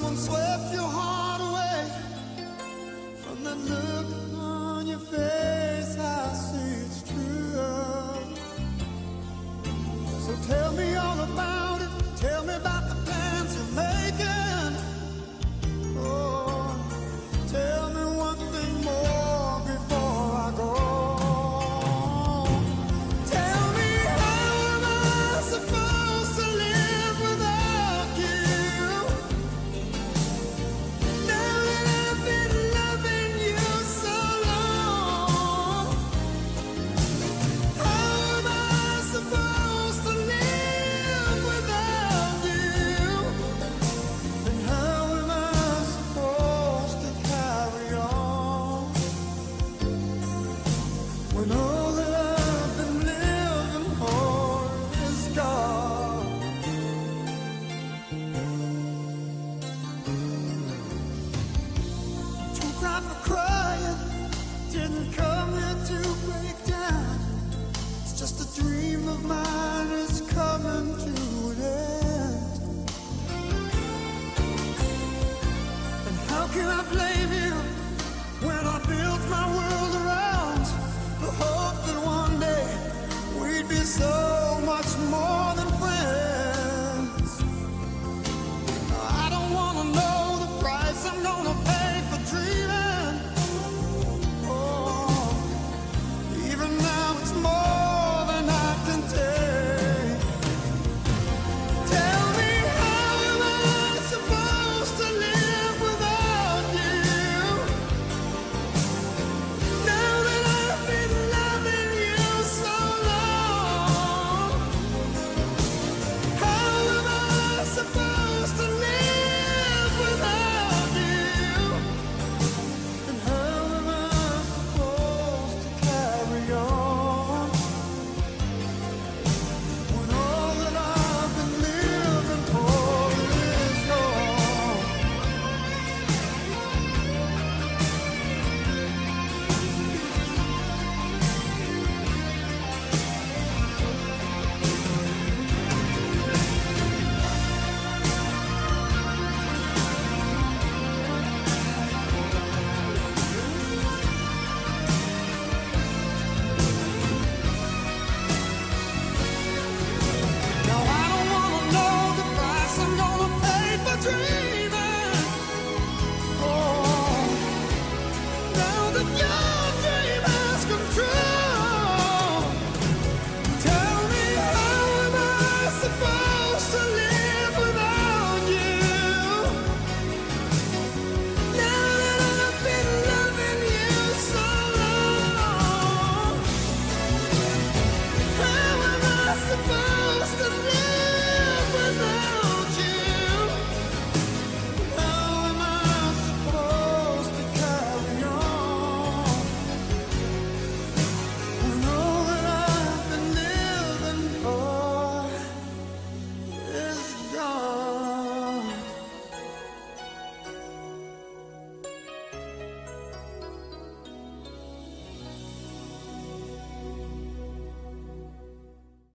Someone swept your heart away from that look on your face. time for crying. Didn't come here to break down. It's just a dream of mine is coming.